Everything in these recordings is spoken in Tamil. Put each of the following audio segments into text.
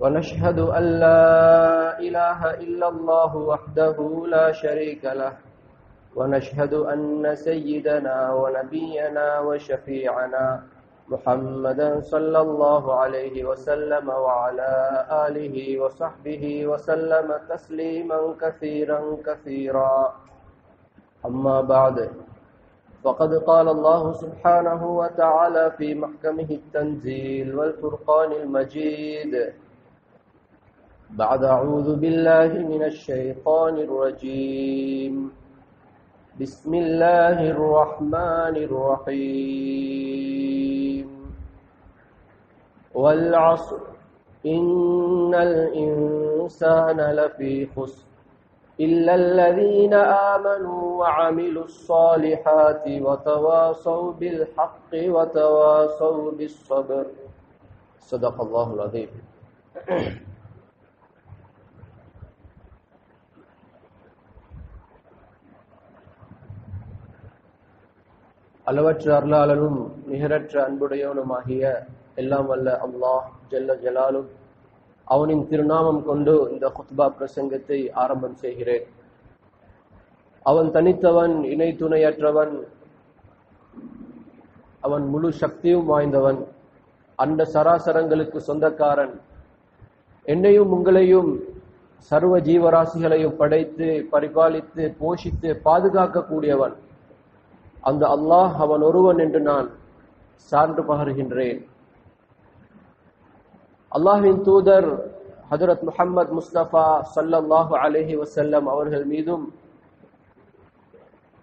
ونشهد أن لا إله إلا الله وحده لا شريك له. ونشهد أن سيدنا ونبينا وشفيعنا محمدا صلى الله عليه وسلم وعلى آله وصحبه وسلم تسليما كثيرا كثيرا. أما بعد فقد قال الله سبحانه وتعالى في محكمه التنزيل والفرقان المجيد بعد أعوذ بالله من الشيطان الرجيم. بسم الله الرحمن الرحيم. والعصر. إن الإنسان لفي خسر. إلا الذين آمنوا وعملوا الصالحات وتواصوا بالحق وتواصوا بالصبر. صدق الله العظيم. அளவற்ற அருளாளனும் நிகரற்ற அன்புடையவனுமாகிய எல்லாம் வல்ல அல்லாஹ் ஜல்ல ஜலாலும் அவனின் திருநாமம் கொண்டு இந்த குத்பா பிரசங்கத்தை ஆரம்பம் செய்கிறேன். அவன் தனித்தவன் இணை துணையற்றவன் அவன் முழு சக்தியும் வாய்ந்தவன் அந்த சராசரங்களுக்கு சொந்தக்காரன். என்னையும் உங்களையும் சர்வ ஜீவராசிகளையும் படைத்து பரிபாலித்து போஷித்து பாதுகாக்கக்கூடியவன். அந்த அல்லாஹ் அவன் ஒருவன் என்று நான் சான்று பகர்கின்றேன். அல்லாஹின் தூதர் ஹதரத் முஹம்மது முஸ்தபா சல்லல்லாஹு அலஹி வசல்லம் அவர்கள் மீதும்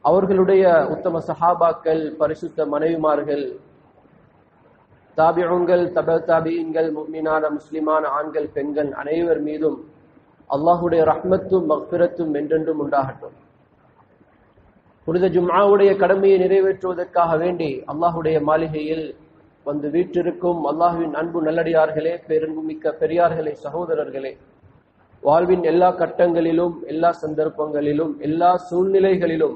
அவர்களுடைய உத்தம சஹாபாக்கள் பரிசுத்த மனைவிமார்கள் தாபியங்கள் தப தாபியங்கள் மீனான முஸ்லிமான ஆண்கள் பெண்கள் அனைவர் மீதும் அல்லாஹுடைய ரஹ்மத்தும் மக்பிரத்தும் என்றென்றும் உண்டாகட்டும். புனித ஜும்ஆவுடைய கடமையை நிறைவேற்றுவதற்காக வேண்டி அல்லாஹுடைய மாளிகையில் வந்து வீற்றிருக்கும் அல்லாஹுவின் அன்பு நல்லடியார்களே பெருங்குமிக்க பெரியார்களே சகோதரர்களே. வாழ்வின் எல்லா கட்டங்களிலும் எல்லா சந்தர்ப்பங்களிலும் எல்லா சூழ்நிலைகளிலும்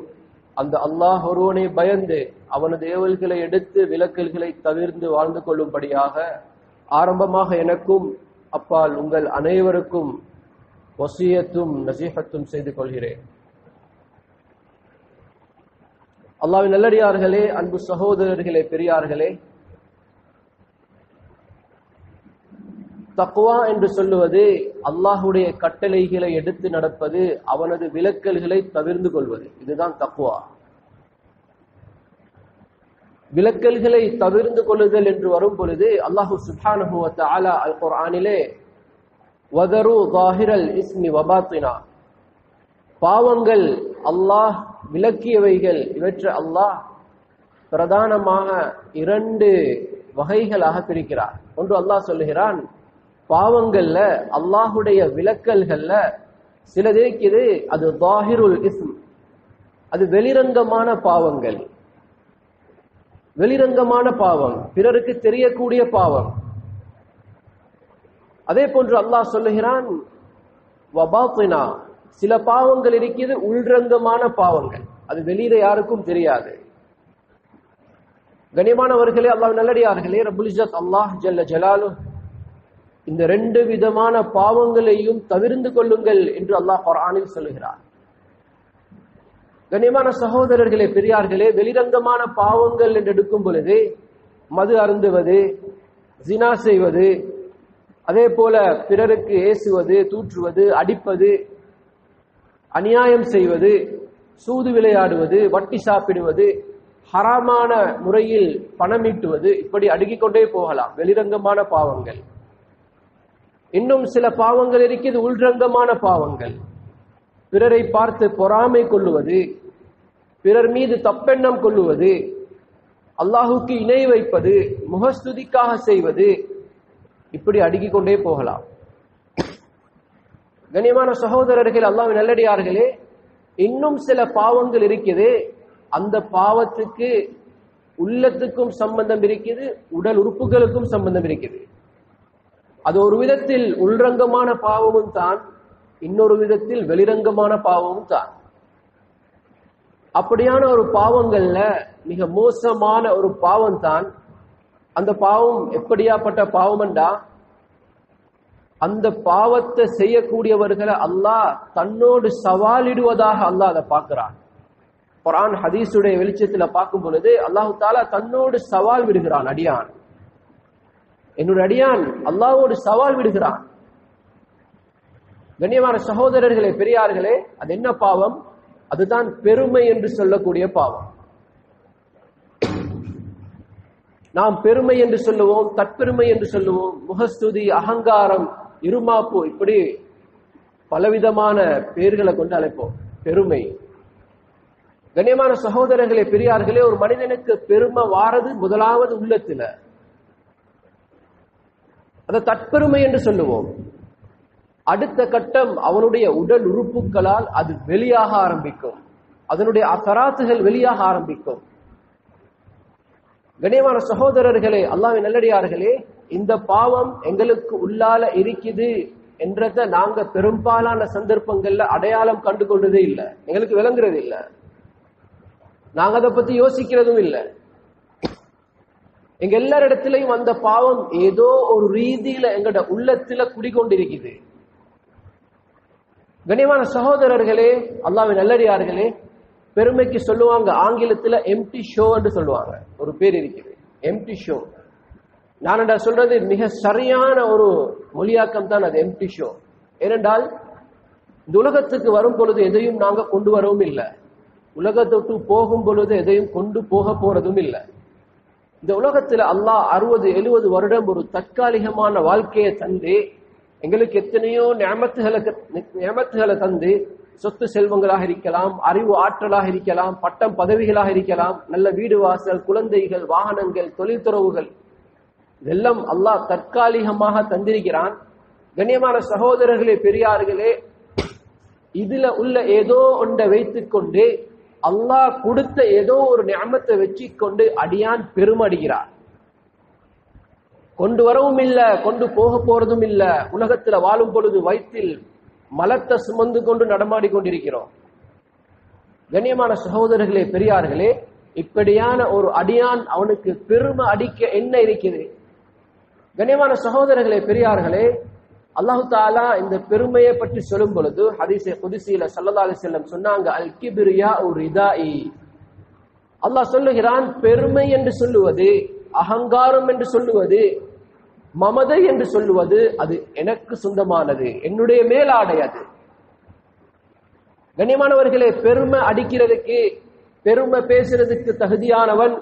அந்த அல்லாஹ் ஒருவனை பயந்து அவனது ஏவல்களை எடுத்து விலக்கல்களை தவிர்ந்து வாழ்ந்து கொள்ளும்படியாக ஆரம்பமாக எனக்கும் அப்பால் உங்கள் அனைவருக்கும் வசியத்தும் நசீகத்தும் செய்து கொள்கிறேன். அல்லாவின் நல்லடியார்களே அன்பு சகோதரர்களே பெரியார்களே. தக்குவா என்று சொல்லுவது அல்லாஹுடைய கட்டளைகளை எடுத்து நடப்பது அவனது விலக்கல்களை தவிர்ந்து கொள்வது. இதுதான் தக்குவா விலக்கல்களை தவிர்ந்து கொள்ளுதல் என்று வரும் பொழுது அல்லாஹு சுபானுவத்த ஆலா அல் குர்ஆனிலே வதரு தாஹிரல் இஸ்மி வபாத்தினா பாவங்கள் அல்லாஹ் விளக்கியவைகள் இவற்றை அல்லாஹ் பிரதானமாக இரண்டு வகைகளாக பிரிக்கிறார். ஒன்று அல்லாஹ் சொல்லுகிறான் பாவங்கள்ல அல்லாஹுடைய விளக்கல்கள்ல சிலது இருக்குது அது தாஹிருல் இஸ்ம் அது வெளிரங்கமான பாவங்கள். வெளிரங்கமான பாவம் பிறருக்கு தெரியக்கூடிய பாவம். அதே போன்று அல்லாஹ் சொல்லுகிறான் வபாத்தினா சில பாவங்கள் இருக்கிறது உள்ரங்கமான பாவங்கள். அது வெளியில யாருக்கும் தெரியாது. கனியமானவர்களே அல்லாஹ் நல்லடியார்களே ரபுலிஜத் அல்லாஹ் ஜல்ல ஜலாலு. இந்த ரெண்டு விதமான பாவங்களையும் தவிர்ந்து கொள்ளுங்கள் என்று அல்லாஹ் குரானில் சொல்லுகிறார். கண்ணியமான சகோதரர்களே பெரியார்களே வெளிரங்கமான பாவங்கள் என்று எடுக்கும் பொழுது மது அருந்துவது ஜினா செய்வது அதே போல பிறருக்கு ஏசுவது தூற்றுவது அடிப்பது அநியாயம் செய்வது சூது விளையாடுவது வட்டி சாப்பிடுவது ஹராமான முறையில் பணமீட்டுவது இப்படி அடுக்கிக் கொண்டே போகலாம். வெளிரங்கமான பாவங்கள். இன்னும் சில பாவங்கள் இருக்கிறது உள்ரங்கமான பாவங்கள். பிறரை பார்த்து பொறாமை கொள்ளுவது பிறர் மீது தப்பெண்ணம் கொள்ளுவது அல்லாஹுக்கு இணை வைப்பது முகஸ்துதிக்காக செய்வது இப்படி அடுக்கிக் கொண்டே போகலாம். கண்ணியமான சகோதரர்கள் அல்லாஹ் நல்லடியார்களே இன்னும் சில பாவங்கள் இருக்குது. அந்த பாவத்துக்கு உள்ளத்துக்கும் சம்பந்தம் இருக்குது உடல் உறுப்புகளுக்கும் சம்பந்தம் இருக்குது. அது ஒரு விதத்தில் உள்ரங்கமான பாவமும் தான் இன்னொரு விதத்தில் வெளிரங்கமான பாவமும் தான். அப்படியான ஒரு பாவங்கள்ல மிக மோசமான ஒரு பாவம் தான் அந்த பாவம் எப்படியாப்பட்ட பாவம்டா அந்த பாவத்தை செய்யக்கூடியவர்களை அல்லாஹ் தன்னோடு சவாலிடுவதாக அல்லாஹ் அதை பார்க்கிறான். குரான் ஹதீஸுடைய வெளிச்சத்துல பார்க்கும் பொழுது அல்லாஹு தாலா தன்னோடு சவால் விடுகிறான் அடியான். என்னுடைய அடியான் அல்லாஹோடு சவால் விடுகிறான். கண்ணியமான சகோதரர்களே பெரியார்களே அது என்ன பாவம்? அதுதான் பெருமை என்று சொல்லக்கூடிய பாவம். நாம் பெருமை என்று சொல்லுவோம் தற்பெருமை என்று சொல்லுவோம் முகஸ்துதி அகங்காரம் இருமாப்பு இப்படி பலவிதமான பெயர்களை கொண்டு அழைப்போம். பெருமை. கண்ணியமான சகோதரர்களே பெரியார்களே ஒரு மனிதனுக்கு பெருமை வாரது முதலாவது உள்ளத்துல. அதை தற்பெருமை என்று சொல்லுவோம். அடுத்த கட்டம் அவனுடைய உடல் உறுப்புகளால் அது வெளியாக ஆரம்பிக்கும். அதனுடைய அசராத்துகள் வெளியாக ஆரம்பிக்கும். கண்ணியமான சகோதரர்களே அல்லாவின் நல்லடியார்களே இந்த பாவம் எங்களுக்கு உள்ளால இருக்குது என்றத நாங்க பெரும்பாலான சந்தர்ப்பங்கள்ல அடையாளம் கண்டு கொண்டதே இல்லை. எங்களுக்கு விளங்குறது இல்ல. நாங்க அதை பத்தி யோசிக்கிறதும் இல்லை. எங்க எல்லாரிடத்திலையும் அந்த பாவம் ஏதோ ஒரு ரீதியில எங்கட உள்ளத்துல குடிகொண்டிருக்குது. கண்ணியமான சகோதரர்களே அல்லாவின் நல்லடியார்களே பெருமைக்கு சொல்லுவாங்க ஆங்கிலத்துல எம்டி ஷோ என்று சொல்லுவாங்க. ஒரு பேர் இருக்குது. எம்டி ஷோ நான் சொல்றது மிக சரியான ஒரு மொழியாக்கம் தான் அது எம்டி ஷோ ஏனென்றால் இந்த உலகத்துக்கு வரும் பொழுது எதையும் நாங்க கொண்டு வரவும் இல்லை. உலகத்தொட்டு போகும் பொழுது எதையும் கொண்டு போக போறதும் இல்லை. இந்த உலகத்துல அல்லாஹ் அறுபது எழுபது வருடம் ஒரு தற்காலிகமான வாழ்க்கையை தந்து எங்களுக்கு எத்தனையோ நியமத்துகளை நியமத்துகளை தந்து சொத்து செல்வங்களாக இருக்கலாம் அறிவு ஆற்றலாக இருக்கலாம் பட்டம் பதவிகளாக இருக்கலாம் நல்ல வீடு வாசல் குழந்தைகள் வாகனங்கள் தொழில்துறவுகள் இதெல்லாம் அல்லாஹ் தற்காலிகமாக தந்திருக்கிறான். கண்ணியமான சகோதரர்களே பெரியார்களே இதுல உள்ள ஏதோ ஒன்றை வைத்துக்கொண்டு அல்லாஹ் கொடுத்த ஏதோ ஒரு ஞாபகத்தை வச்சு கொண்டு அடியான் பெருமடுகிறார். கொண்டு வரவும் இல்ல கொண்டு போக போறதும் இல்ல. உலகத்துல வாழும் பொழுது வயிற்றில் மலத்தை சுமந்து கொண்டு நடமாடி கொண்டிருக்கிறோம் கண்ணியமான சகோதரர்களே பெரியார்களே இப்படியான ஒரு அடியான் அவனுக்கு பெருமை அடிக்க என்ன இருக்குது கண்ணியமான சகோதரர்களே பெரியார்களே அல்லாஹு தாலா இந்த பெருமையை பற்றி சொல்லும் பொழுது ஹதீசை குதிசியில சல்லா அலி செல்லம் சொன்னாங்க அல் கிபிரியா ஒரு இதாயி அல்லாஹ் சொல்லுகிறான் பெருமை என்று சொல்லுவது அகங்காரம் என்று சொல்லுவது மமதை என்று சொல்லுவது அது எனக்கு சொந்தமானது என்னுடைய மேலாடை அது. கண்ணியமானவர்களே பெருமை அடிக்கிறதுக்கு பெருமை பேசுறதுக்கு தகுதியானவன்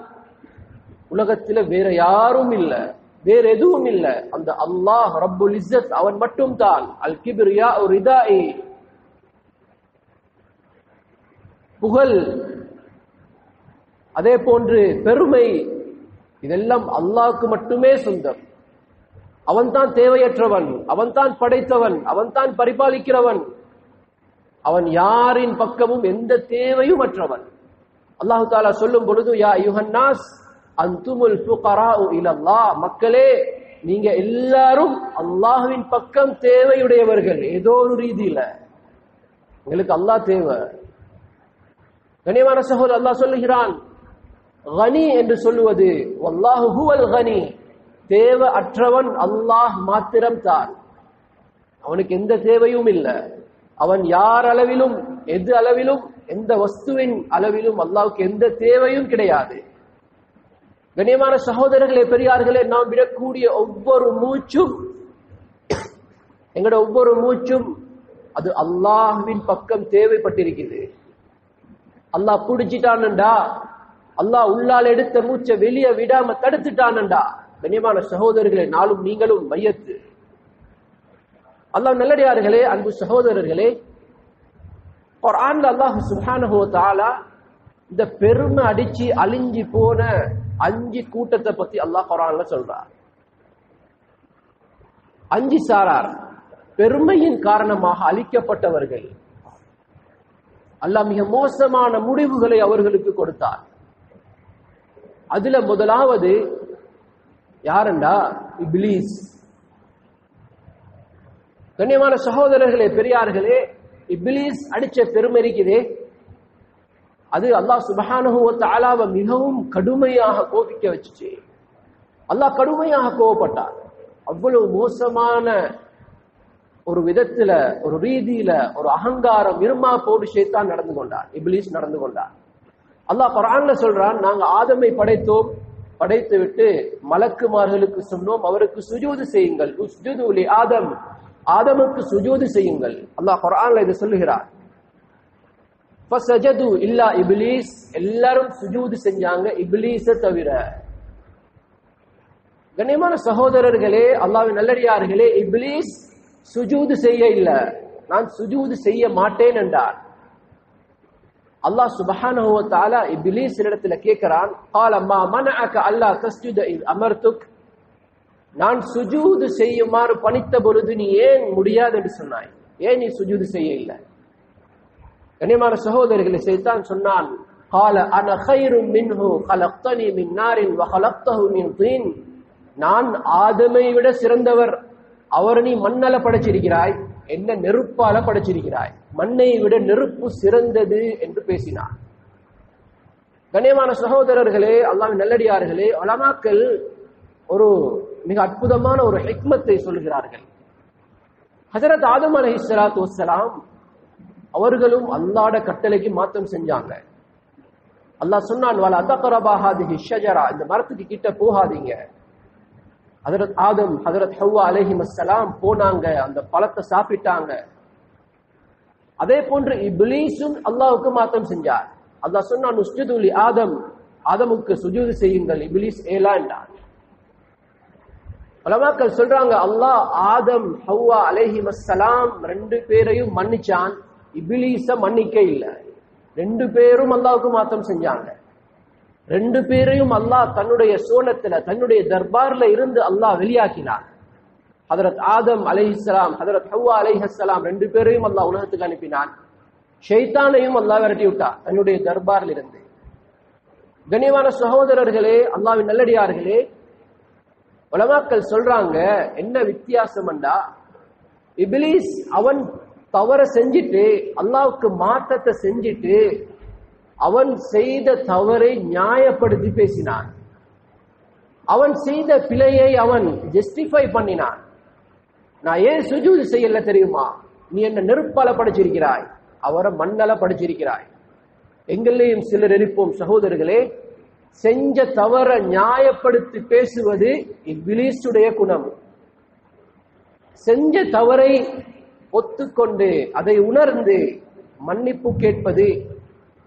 உலகத்துல வேற யாரும் இல்லை. வேற எதுவும் இல்ல. அந்த அல்லாஹ் ரப்புல் இஸ்ஸத் அவன் மட்டும் தான் அல் கிபிரியா ஒரு இதாயி புகழ். அதே போன்று பெருமை. இதெல்லாம் அல்லாஹ்க்கு மட்டுமே சொந்தம். அவன்தான் தேவையற்றவன் அவன்தான் படைத்தவன் அவன்தான் பரிபாலிக்கிறவன். அவன் யாரின் பக்கமும் எந்த தேவையும் அற்றவன் அல்லாஹு தாலா சொல்லும் பொழுது யா யுஹன்னாஸ் அந்துமுல் ஃபுகராஉ இலல்லாஹ். மக்களே நீங்க எல்லாரும் அல்லாஹ்வின் பக்கம் தேவையுடையவர்கள். ஏதோ ஒரு ரீதியில. உங்களுக்கு அல்லாஹ் தேவை. கனிமான சகோதரர் அல்லாஹ் சொல்லுகிறான் கனி என்று சொல்லுவது வல்லாஹு ஹுவல் கனி. தேவை அற்றவன் அல்லாஹ் மாத்திரம் தான். அவனுக்கு எந்த தேவையும் இல்லை. அவன் யார் அளவிலும் எது அளவிலும் எந்த வஸ்துவின் அளவிலும் அல்லாவுக்கு எந்த தேவையும் கிடையாது. கண்ணியமான சகோதரர்களே பெரியார்களே நாம் விடக்கூடிய ஒவ்வொரு மூச்சும் எங்களோட ஒவ்வொரு மூச்சும் அது அல்லாஹ்வின் பக்கம் தேவைப்பட்டிருக்கிறது. அல்லாஹ் பிடிச்சிட்டான்டா அல்லாஹ் உள்ளால் எடுத்த மூச்சை வெளியே விடாம தடுத்துட்டான்டா கண்ணியமான சகோதரர்களே நாளும் நீங்களும் மையத்து. அல்லாஹ் நல்லடியார்களே அன்பு சகோதரர்களே குர்ஆன்ல அல்லாஹ் சுப்ஹானஹு தாலா இந்த பெருமை அடிச்சு அழிஞ்சு போன அஞ்சு கூட்டத்தை பத்தி அல்லாஹ் குரான்ல சொல்றார். அஞ்சு சாரார் பெருமையின் காரணமாக அழிக்கப்பட்டவர்கள். அல்லாஹ் மிக மோசமான முடிவுகளை அவர்களுக்கு கொடுத்தார். அதுல முதலாவது யாருண்டா? இப்லீஸ். கண்ணியமான சகோதரர்களே பெரியார்களே இப்லீஸ் அடிச்ச பெருமை இருக்குதே. அது அல்லாஹ் சுபஹானஹு வ மிகவும் கடுமையாக கோபிக்க வச்சுச்சு. அல்லாஹ் கடுமையாக கோவப்பட்டார் அவ்வளவு மோசமான ஒரு விதத்துல ஒரு ரீதியில ஒரு அகங்காரம் இருமா போடு ஷைத்தான் நடந்து கொண்டார் இப்லீஸ் நடந்து கொண்டார் அல்லாஹ் பரான்ல சொல்றான் நாங்க ஆதமை படைத்தோம் படைத்து விட்டு மலக்குமார்களுக்கு சொன்னோம் அவருக்கு சுஜூது செய்யுங்கள். ஆதம் ஆதமுக்கு சுஜூது செய்யுங்கள். அல்லாஹ் குர்ஆன்ல இதை சொல்லுகிறார் ஃபசஜது இல்லா இப்லீஸ் எல்லாரும் சுஜூது செஞ்சாங்க இப்லீஸ தவிர கண்ணியமான சகோதரர்களே அல்லாஹ்வின் நல்லடியார்களே இப்லீஸ் சுஜூது செய்ய இல்ல நான் சுஜூது செய்ய மாட்டேன் என்றார் அல்லாஹ் சுபஹானஹு வ தஆலா இப்லீஸ் இடத்துல கேட்கிறான் قال ما منعك الا تسجد اذ امرتك நான் சுஜூது செய்யுமாறு பணித்த பொழுது நீ ஏன் முடியாது என்று சொன்னாய் ஏன் நீ சுஜூது செய்ய இல்லை கனிமான சகோதரர்களை செய்தான் சொன்னால் கால அன ஹைரும் மின்ஹு கலக்தனி மின் வகலக்தஹு மின் தீன். நான் ஆதமை விட சிறந்தவர். அவர் நீ மண்ணால படைச்சிருக்கிறாய் என்ன நெருப்பால படைச்சிருக்கிறாய். மண்ணை விட நெருப்பு சிறந்தது என்று பேசினார். கண்ணியமான சகோதரர்களே அல்லாவின் நல்லடியார்களே அலமாக்கள் ஒரு மிக அற்புதமான ஒரு ஹெக்மத்தை சொல்கிறார்கள். ஹசரத் ஆதம் அலஹி சலாத்து வலாம் அவர்களும் அல்லாட கட்டளைக்கு மாற்றம் செஞ்சாங்க. அல்லாஹ் சொன்னான் வல ஷஜரா. இந்த மரத்துக்கு கிட்ட போகாதீங்க. ஹதரத் ஆதம் ஹதரத் ஹவ்வா அலைஹிம் அஸ்ஸலாம் போனாங்க அந்த பழத்தை சாப்பிட்டாங்க. அதே போன்று இப்லீஸும் அல்லாவுக்கு மாற்றம் செஞ்சார். அல்லாஹ் சொன்னான் உஸ்ஜதுலி ஆதம் ஆதமுக்கு சுஜூது செய்யுங்கள் இப்லீஸ் ஏலா என்றார் பலமாக்கள் சொல்றாங்க அல்லாஹ் ஆதம் ஹவ்வா அலைஹிம் அஸ்ஸலாம் ரெண்டு பேரையும் மன்னிச்சான். இபிலீச மன்னிக்க இல்லை. ரெண்டு பேரும் அல்லாவுக்கு மாத்தம் செஞ்சாங்க. ரெண்டு பேரையும் அல்லாஹ் தன்னுடைய சோனத்துல தன்னுடைய தர்பார்ல இருந்து அல்லாஹ் வெளியாக்கினார் ஹதரத் ஆதம் அலைஹிஸ்ஸலாம் ஹதரத் ஹவ்வா அலைஹிஸ்ஸலாம் ரெண்டு பேரையும் அல்லாஹ் உலகத்துக்கு அனுப்பினான். ஷெய்தானையும் அல்லாஹ் விரட்டி விட்டா தன்னுடைய தர்பார்ல இருந்து கனியமான சகோதரர்களே அல்லாவின் நல்லடியார்களே உலமாக்கள் சொல்றாங்க என்ன வித்தியாசம்டா இபிலிஸ் அவன் தவற செஞ்சிட்டு அல்லாவுக்கு மாற்றத்தை செஞ்சிட்டு அவன் செய்த தவறை நியாயப்படுத்தி பேசினான். அவன் செய்த பிழையை அவன் ஜஸ்டிஃபை பண்ணினான். நான் ஏன் சுஜூது செய்யல தெரியுமா? நீ என்ன நெருப்பால படைச்சிருக்கிறாய். அவரை மண்ணால படைச்சிருக்கிறாய். எங்களையும் சிலர் இருப்போம் சகோதரர்களே. செஞ்ச தவற நியாயப்படுத்தி பேசுவது இவ்விலீசுடைய குணம். செஞ்ச தவறை ஒத்துக்கொண்டு அதை உணர்ந்து மன்னிப்பு கேட்பது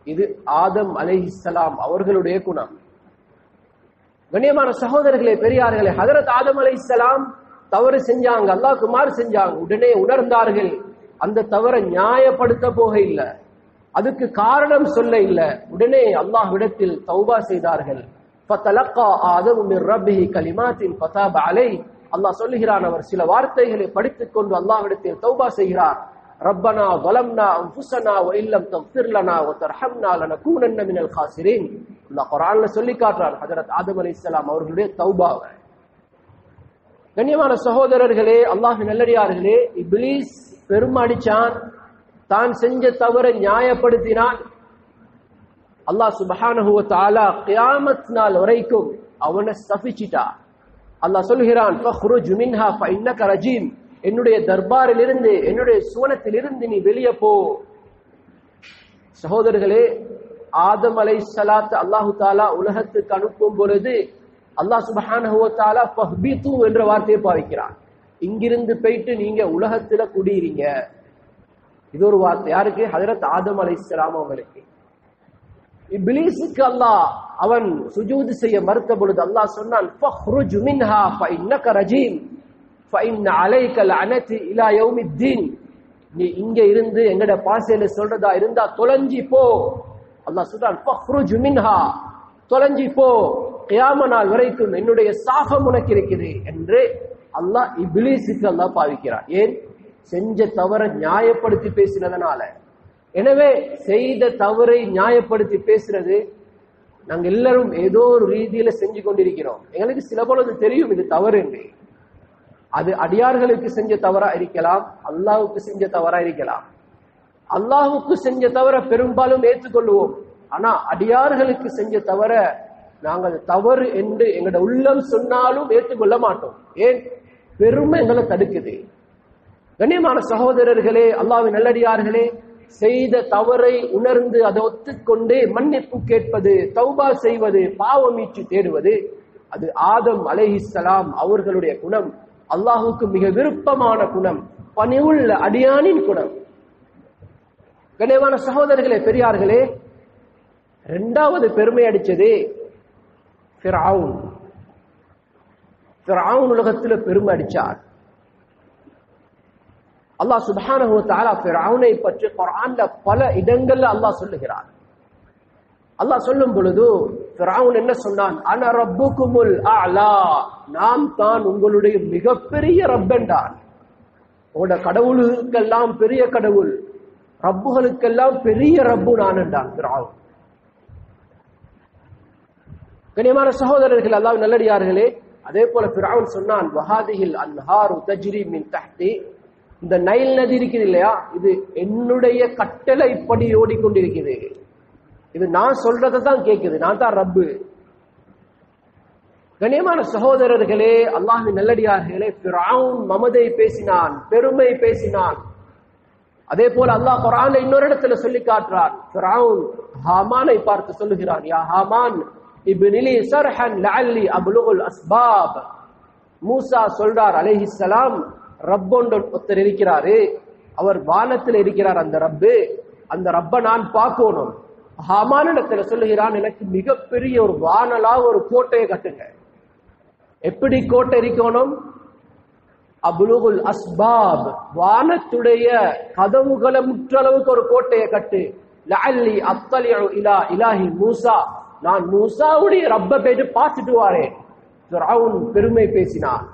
இது ஆதம் அலைஹிஸ்லாம் அவர்களுடைய குணம். கண்ணியமான சகோதரர்களே பெரியார்களே ஹதரத் ஆதம் அலைஹிஸ்லாம் தவறு செஞ்சாங்க அல்லாஹ் குமார் செஞ்சாங்க உடனே உணர்ந்தார்கள். அந்த தவறை நியாயப்படுத்த போக இல்லை. அதுக்கு காரணம் சொல்ல இல்ல. உடனே அல்லாஹ் இடத்தில் தௌபா செய்தார்கள். ஃபதலக்கா ஆதம் மின் ரப்பிஹி கலிமாத்தின் ஃபதாப அலை அல்லாஹ் சொல்லுகிறான் அவர் சில வார்த்தைகளை படித்துக் கொண்டு அல்லாஹ்விடத்தில் தௌபா செய்கிறார். ரப்பனா வலம்னா அன்ஃபுஸனா வ இல்லம் தக்ஃபிர் லனா தர்ஹம்னா லனகூனன்ன மினல் காசிரின். அல்லாஹ் குரான்ல சொல்லி காட்டுறார் ஹஜரத் ஆதம் அலைஹிஸ்ஸலாம் அவர்களுடைய தௌபாவை கண்ணியமான சகோதரர்களே அல்லாஹ் நல்லடியார்களே இப்லீஸ் பெருமடிச்சான் தான் செஞ்ச தவறை நியாயப்படுத்தினான். அல்லாஹ் சுபஹானஹுவ தாலா கியாமத் நாள் வரைக்கும் அவனை சபிச்சிட்டான். அல்லாஹ் சொல்கிறான் என்னுடைய தர்பாரில் இருந்து என்னுடைய சுவனத்தில் இருந்து நீ வெளியே போ. சகோதரர்களே ஆதம் அலை சலாத் அல்லாஹு தாலா உலகத்துக்கு அனுப்பும் பொழுது அல்லாஹ் சுபஹானஹு என்ற வார்த்தையை பாவிக்கிறான். இங்கிருந்து போயிட்டு நீங்க உலகத்துல குடியிருங்க இது ஒரு வார்த்தை. யாருக்கு? ஹதரத் ஆதம் அலைஹிஸ்ஸலாம் அவங்களுக்கு. இப்லீஸுக்கு அல்லாஹ் அவன் சுஜூது செய்ய மறுத்த பொழுது அல்லாஹ் சொன்னான் ஃபஹ்ருஜ் மின்ஹா ஃபஇன்னக ரஜீம். ஃபஇன்ன அலைக லஅனதி இலா யௌமித்தீன். நீ இங்க இருந்து எங்கட பாசையில சொல்றதா இருந்தா தொலைஞ்சி போ. அல்லாஹ் சொல்றான் ஃபஹ்ருஜ் மின்ஹா. தொலைஞ்சி போ. கியாம நாள் வரைக்கும் என்னுடைய சாபம் உனக்கு இருக்குது. என்று அல்லாஹ் இப்லீஸுக்கு அல்லாஹ் பாவிக்கிறான். ஏன்? செஞ்ச தவற நியாயப்படுத்தி பேசினதனால. எனவே செய்த தவறை நியாயப்படுத்தி பேசுறது நாங்க எல்லாரும் ஏதோ ஒரு ரீதியில செஞ்சு கொண்டிருக்கிறோம். எங்களுக்கு சில பொழுது தெரியும் இது தவறு என்று. அது அடியார்களுக்கு செஞ்ச தவறா இருக்கலாம் அல்லாஹுக்கு செஞ்ச தவறா இருக்கலாம். அல்லாஹுக்கு செஞ்ச தவற பெரும்பாலும் ஏற்றுக்கொள்வோம். ஆனா அடியார்களுக்கு செஞ்ச தவற நாங்கள் தவறு என்று எங்களோட உள்ளம் சொன்னாலும் ஏற்றுக்கொள்ள மாட்டோம். ஏன்? பெருமை எங்களை தடுக்குது. கண்ணியமான சகோதரர்களே அல்லாவின் நல்லடியார்களே செய்த தவறை உணர்ந்து அதை ஒத்துக்கொண்டு மன்னிப்பு கேட்பது தௌபா செய்வது பாவமீச்சு தேடுவது அது ஆதம் அலைஹிஸ்லாம் அவர்களுடைய குணம். அல்லாஹுக்கு மிக விருப்பமான குணம். பணிவுள்ள அடியானின் குணம். கனிவான சகோதரர்களே பெரியார்களே இரண்டாவது பெருமை அடிச்சது ஃபிரவுன் ஃபிரவுன் உலகத்துல பெருமை அடிச்சார். அல்லாஹ் சுப்ஹானஹு வ தஆலா பற்றி குர்ஆன்ல பல இடங்கள்ல அல்லாஹ் சொல்லுகிறார் அல்லாஹ் சொல்லும் பொழுது பிராவுன் என்ன சொன்னான்? அன ரப்புக்குமுல் அலா நாம் தான் உங்களுடைய மிகப்பெரிய ரப்பன்டான் உங்களோட கடவுளுக்கெல்லாம் பெரிய கடவுள் ரப்புகளுக்கெல்லாம் பெரிய ரப்பு நான் என்றான் ஃபிரவுன் கனியமான சகோதரர்கள் அல்லாஹ் நல்லடியார்களே அதே போல பிராவுன் சொன்னான் வஹாதிஹில் அன்ஹாரு தஜ்ரி மின் தஹ்தி. இந்த நைல் நதி இருக்குது இல்லையா? இது என்னுடைய கட்டளைப்படி ஓடிக்கொண்டிருக்குது. இது நான் சொல்றதை தான் கேட்குது நான் தான் ரப்பு. கண்ணியமான சகோதரர்களே அல்லாஹு நல்லடியார்களே ஃபிரவுன் மமதை பேசினான் பெருமை பேசினான். அதே போல அல்லாஹ் குரான் இன்னொரு இடத்துல சொல்லி காட்டுறான். ஃபிரவுன் ஹாமானை பார்த்து சொல்லுகிறான் யா ஹாமான் இப்னிலி சர்ஹன் லஅல்லி அப்லுகுல் அஸ்பாப். மூசா சொல்றார் அலைஹிஸ்ஸலாம் ரப்பொன்று ஒருத்தர் இருக்கிறாரு. அவர் வானத்தில் இருக்கிறார் அந்த ரப்பு. அந்த ரப்ப நான் பார்க்கணும். ஹமானிடத்துல சொல்லுகிறான் எனக்கு மிகப்பெரிய ஒரு வானலா ஒரு கோட்டையை கட்டுங்க. எப்படி கோட்டை இருக்கணும் அபுலுகுல் அஸ்பாப். வானத்துடைய கதவுகளை முற்றளவுக்கு ஒரு கோட்டையை கட்டு. லஅல்லி அத்தலிஉ இலா இலாஹி மூசா. நான் மூசாவுடைய ரப்ப போயிட்டு பார்த்துட்டு வாரேன். பெருமை பேசினான்.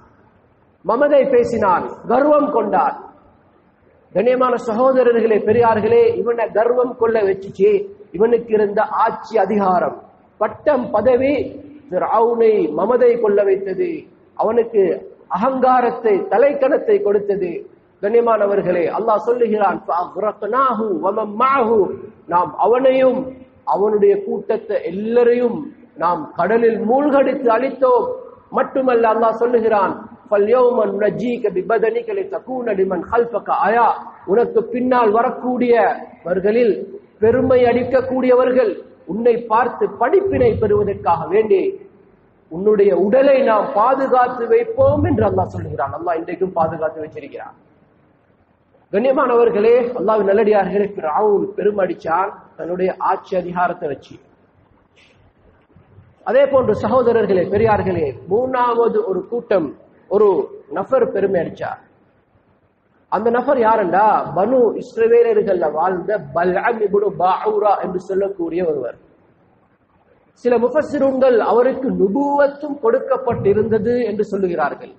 மமதை பேசினான் கர்வம் கொண்டான் கண்ணியமான சகோதரர்களே பெரியார்களே இவனை கர்வம் கொள்ள வச்சுச்சு. இவனுக்கு இருந்த ஆட்சி அதிகாரம். பட்டம் பதவி ராவுனை மமதை கொள்ள வைத்தது. அவனுக்கு அகங்காரத்தை தலைக்கணத்தை கொடுத்தது. கண்ணியமானவர்களே அல்லாஹ் சொல்லுகிறான் நாம் அவனையும் அவனுடைய கூட்டத்தை எல்லாரையும் நாம் கடலில் மூழ்கடித்து அழித்தோம். மட்டுமல்ல அல்லாஹ் சொல்லுகிறான் فَالْيَوْمَ نُنَجِّيكَ بِبَدَنِكَ لِتَكُونَ لِمَنْ خَلْفَكَ آيَةً உனக்கு பின்னால் வரக்கூடியவர்களில் பெருமை அடிக்கக்கூடியவர்கள் உன்னை பார்த்து படிப்பினை பெறுவதற்காக வேண்டி உன்னுடைய உடலை நாம் பாதுகாத்து வைப்போம் என்று அல்லாஹ் சொல்லுகிறான் அல்லாஹ் இன்றைக்கும் பாதுகாத்து வச்சிருக்கிறான் கண்ணியமானவர்களே அல்லாஹ் நல்லடியார்களே ராவுல் பெருமடிச்சான் தன்னுடைய ஆட்சி அதிகாரத்தை வச்சு அதே போன்று சகோதரர்களே பெரியார்களே மூணாவது ஒரு கூட்டம் ஒரு நபர் பெருமை அடிச்சார் அந்த நபர் யாருண்டா? பனு இஸ்ரவேலர்கள்ல வாழ்ந்த பல்அம் இப்னு பாஊரா என்று சொல்லக்கூடிய ஒருவர். சில முஃபசிருங்கள் அவருக்கு நுபுவத்தும் கொடுக்கப்பட்டிருந்தது என்று சொல்லுகிறார்கள்.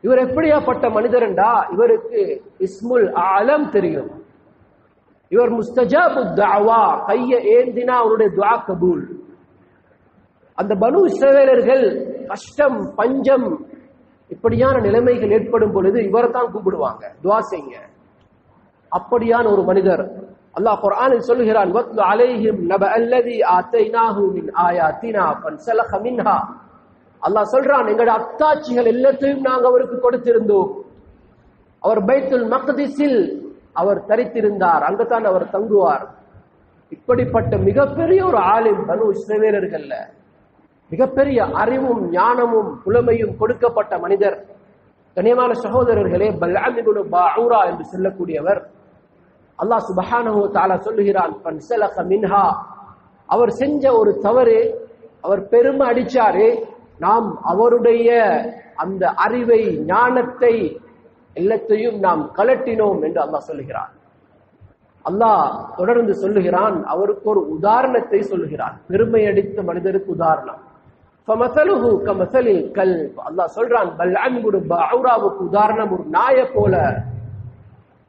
இவர் எப்படியாப்பட்ட மனிதர்ண்டா? இவருக்கு இஸ்முல் ஆலம் தெரியும். இவர் முஸ்தஜாபு தாவா கைய ஏந்தினா அவருடைய துவா கபூல். அந்த பனு இஸ்ரவேலர்கள் கஷ்டம் பஞ்சம் இப்படியான நிலைமைகள் ஏற்படும் பொழுது இவரை தான் கூப்பிடுவாங்க துவா செய்யுங்க. அப்படியான ஒரு மனிதர். அல்லாஹ் குர்ஆனில் சொல்லுகிறான் வத்லு அலைஹிம் நப அல்லதி ஆத்தைனாஹு மின் ஆயாத்தினா ஃபன்சலக மின்ஹா. அல்லாஹ் சொல்றான் எங்களுடைய அத்தாட்சிகள் எல்லாத்தையும் நாங்க அவருக்கு கொடுத்திருந்தோம். அவர் பைத்துல் மக்திஸில் அவர் தரித்திருந்தார் அங்கதான் அவர் தங்குவார். இப்படிப்பட்ட மிகப்பெரிய ஒரு ஆலிம் பனு இஸ்ரவேலர்கள்ல மிகப்பெரிய அறிவும் ஞானமும் புலமையும் கொடுக்கப்பட்ட மனிதர். கனியமான சகோதரர்களே பல்லாமிகுடு பாவுரா என்று சொல்லக்கூடியவர். அல்லாஹ் சுபஹானஹு தாலா சொல்லுகிறான் மின்ஹா. அவர் செஞ்ச ஒரு தவறு அவர் பெருமை அடிச்சாரு. நாம் அவருடைய அந்த அறிவை ஞானத்தை எல்லாத்தையும் நாம் கலட்டினோம் என்று அல்லாஹ் சொல்லுகிறான். அல்லாஹ் தொடர்ந்து சொல்லுகிறான் அவருக்கு ஒரு உதாரணத்தை சொல்லுகிறான். பெருமை அடித்த மனிதருக்கு உதாரணம். அல்லாஹ் சொல்றான் பல்அம் ஒரு பௌராவுக்கு உதாரணம் ஒரு நாயை போல